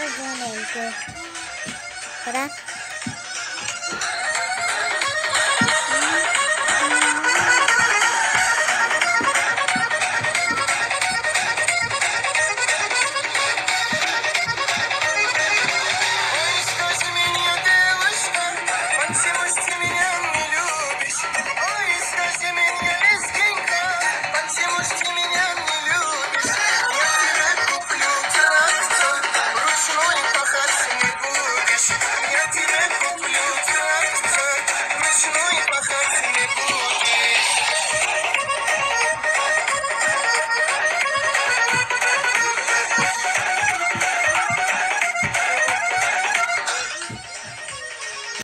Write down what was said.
再说哪一个？好的。